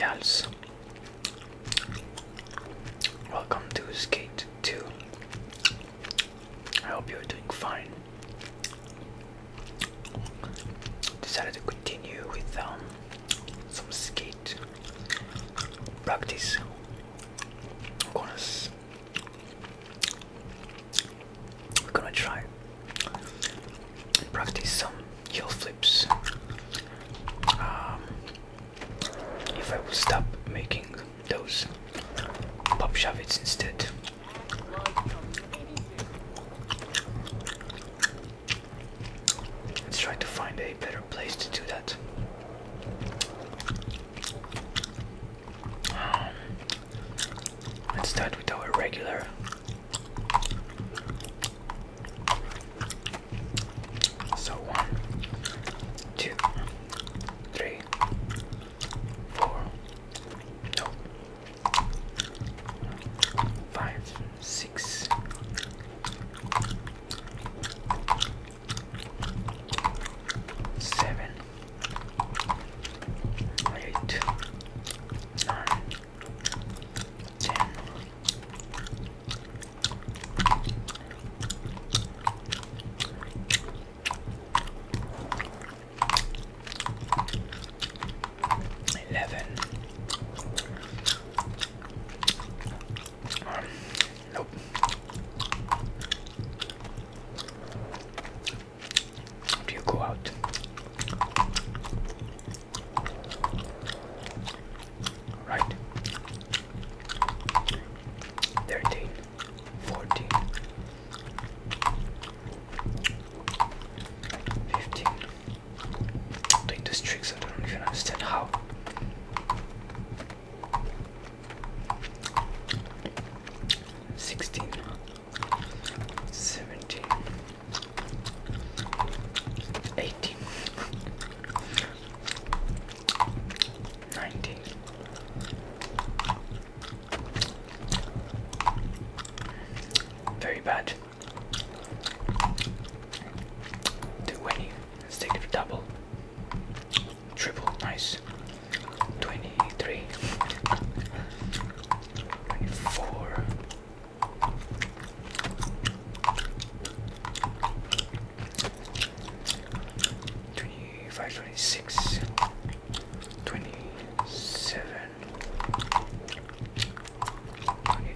gals.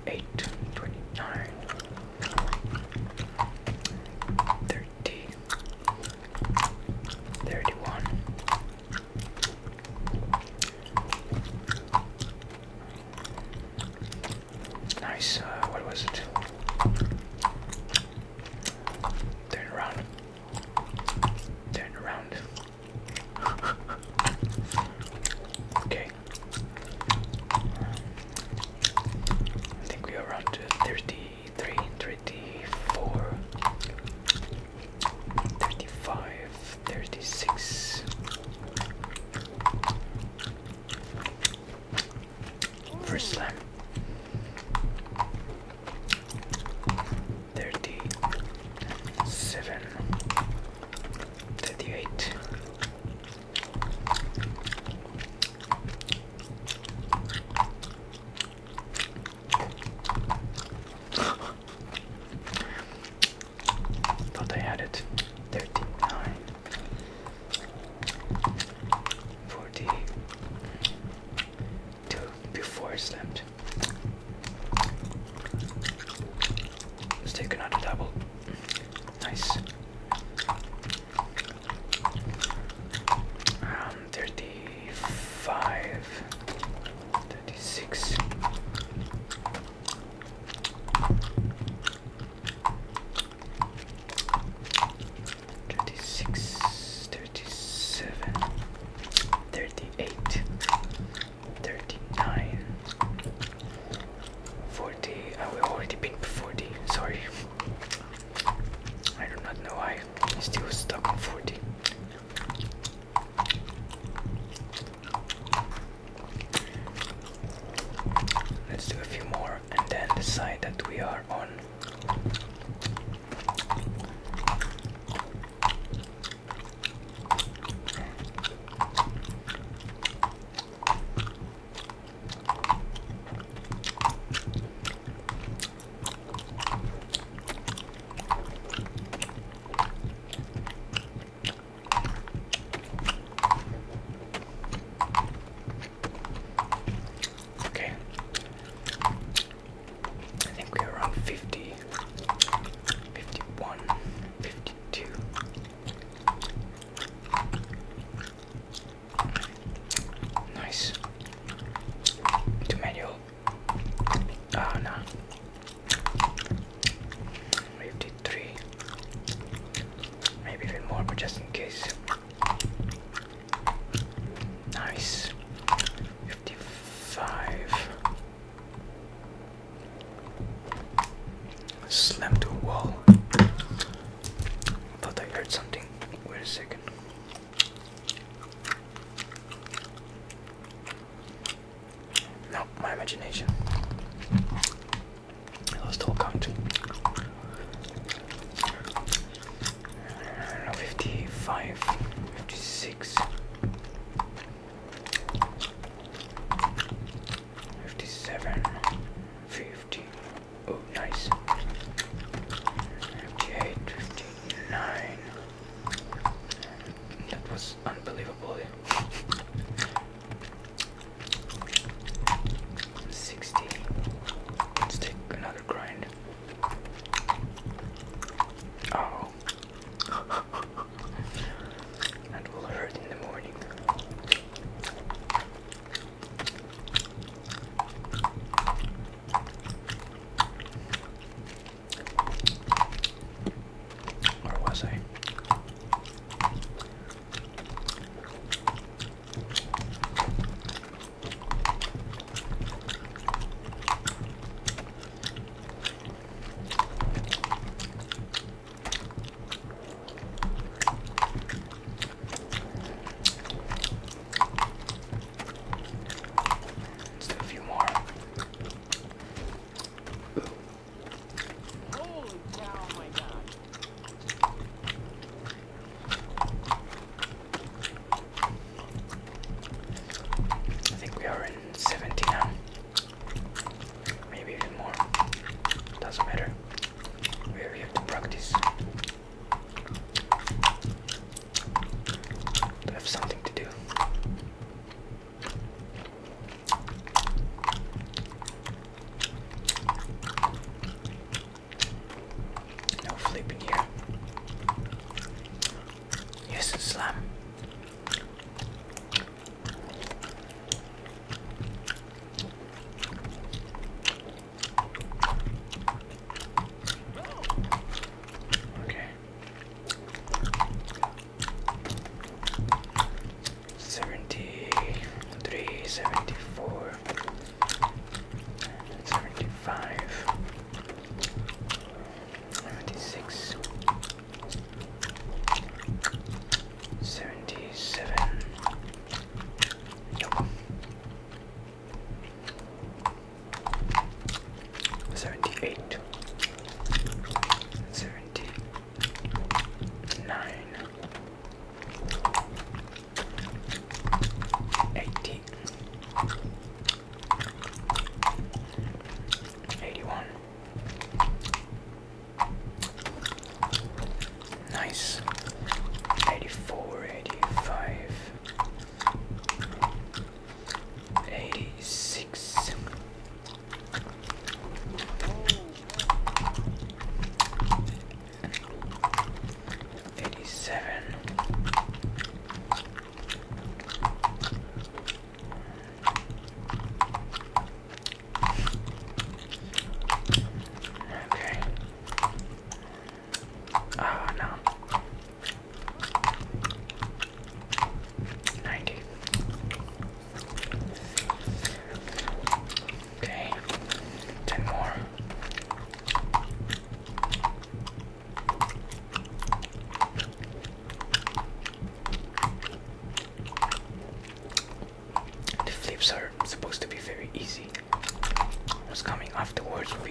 Twenty-eight, I slept. that will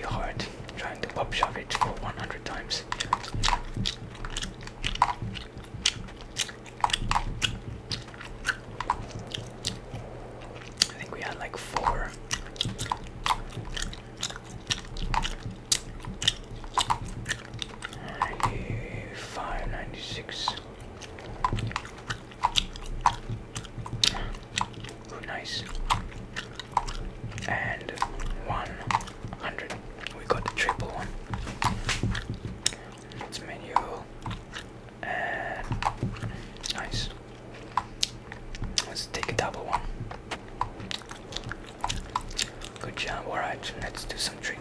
hard trying to pop shove it for 100 times. Let's do some tricks.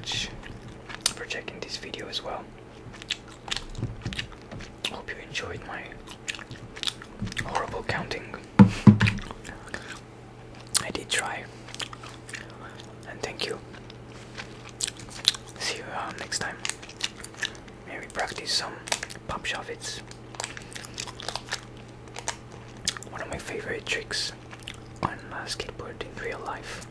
Much for checking this video as well. Hope you enjoyed my horrible counting. I did try. And thank you. See you uh, next time. Maybe practice some pop shove its. One of my favorite tricks on uh, skateboard in real life.